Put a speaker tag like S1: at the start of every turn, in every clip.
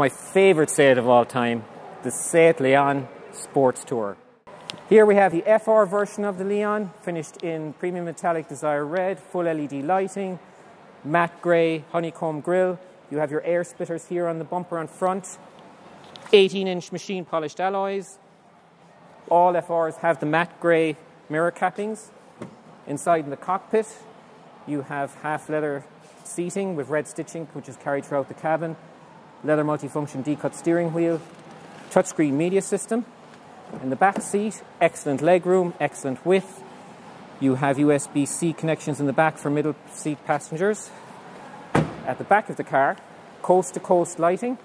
S1: My favourite set of all time, the Seat Leon Sports Tour. Here we have the FR version of the Leon, finished in premium metallic Desire Red, full LED lighting, matte grey honeycomb grille. You have your air splitters here on the bumper on front, 18 inch machine polished alloys. All FRs have the matte grey mirror cappings. Inside in the cockpit, you have half leather seating with red stitching, which is carried throughout the cabin leather multifunction D-cut steering wheel, touchscreen media system. In the back seat, excellent legroom, excellent width. You have USB-C connections in the back for middle seat passengers. At the back of the car, coast-to-coast -coast lighting,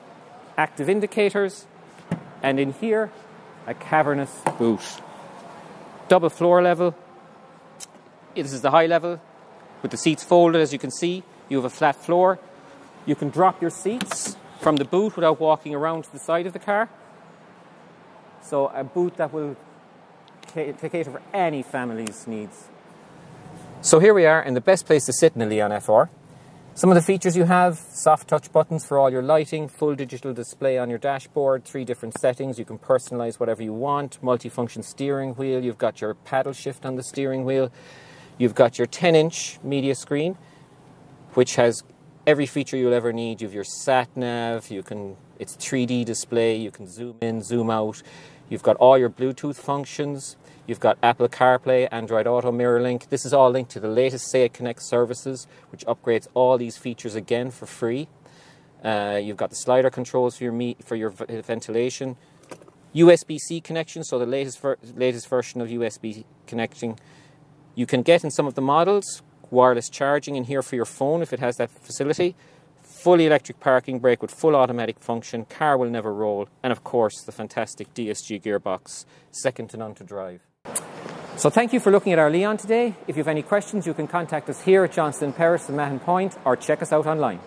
S1: active indicators, and in here, a cavernous boot. Double floor level. This is the high level with the seats folded, as you can see. You have a flat floor. You can drop your seats from the boot without walking around to the side of the car. So a boot that will cater for any family's needs. So here we are in the best place to sit in a Leon FR. Some of the features you have, soft touch buttons for all your lighting, full digital display on your dashboard, three different settings, you can personalize whatever you want, multifunction steering wheel, you've got your paddle shift on the steering wheel, you've got your 10 inch media screen, which has every feature you'll ever need. You have your sat nav, you can it's 3D display, you can zoom in, zoom out. You've got all your Bluetooth functions. You've got Apple CarPlay, Android Auto Mirror Link. This is all linked to the latest Seat Connect services, which upgrades all these features again for free. Uh, you've got the slider controls for your for your ventilation, USB-C connection, so the latest ver latest version of USB connecting. You can get in some of the models wireless charging in here for your phone if it has that facility, fully electric parking brake with full automatic function, car will never roll, and of course the fantastic DSG gearbox, second to none to drive. So thank you for looking at our Leon today. If you have any questions, you can contact us here at Johnson Perrott and Mahon Point or check us out online.